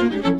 Thank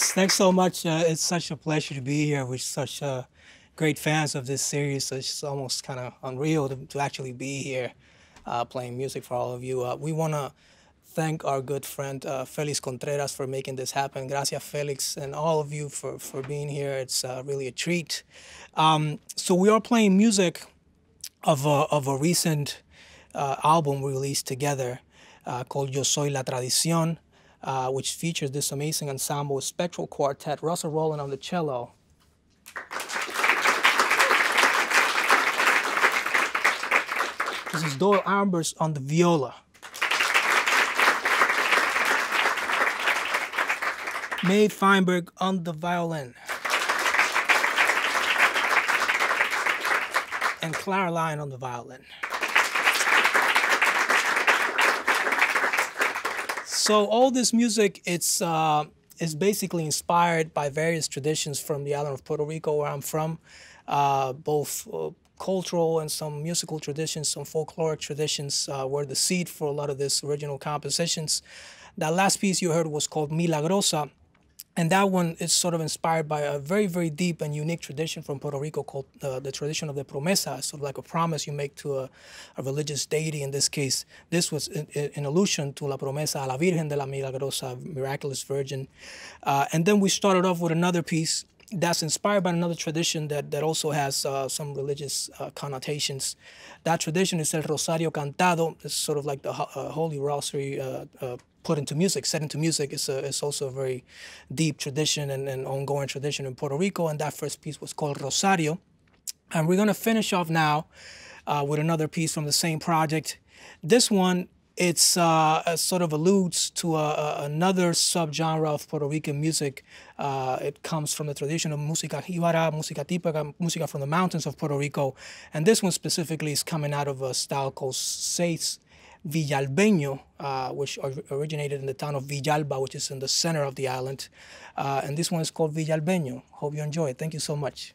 Thanks, thanks so much. Uh, it's such a pleasure to be here with such uh, great fans of this series. It's almost kind of unreal to, to, actually be here uh, playing music for all of you. Uh, we want to thank our good friend uh, Felix Contreras for making this happen. Gracias, Felix, and all of you for, for being here. It's uh, really a treat. Um, so we are playing music of a, of a recent album we released together called Yo Soy La Tradición uh, which features this amazing ensemble Spektral Quartet, Russell Rowland on the cello. This is Doyle Armbrust on the viola. Maeve Feinberg on the violin. And Clara Lyon on the violin. So all this music, it's uh, is basically inspired by various traditions from the island of Puerto Rico, where I'm from, uh, both uh, cultural and some musical traditions, some folkloric traditions uh, were the seed for a lot of these original compositions. That last piece you heard was called Milagrosa, and that one is sort of inspired by a very, very deep and unique tradition from Puerto Rico called uh, the tradition of the promesa, sort of like a promise you make to a, a religious deity. In this case, this was an allusion to La Promesa a la Virgen de la Milagrosa, miraculous virgin. Uh, and then we started off with another piece that's inspired by another tradition that, that also has uh, some religious uh, connotations. That tradition is El Rosario Cantado. It's sort of like the uh, Holy Rosary uh, uh, put into music, set into music. It's, a, it's also a very deep tradition and, and ongoing tradition in Puerto Rico. And that first piece was called Rosario. And we're going to finish off now uh, with another piece from the same project. This one it's uh, sort of alludes to a, a, another subgenre of Puerto Rican music. Uh, it comes from the tradition of música jíbara, música típica, música from the mountains of Puerto Rico. And this one specifically is coming out of a style called seis Villalbeño, uh, which originated in the town of Villalba, which is in the center of the island. Uh, and this one is called Villalbeño. Hope you enjoy it. Thank you so much.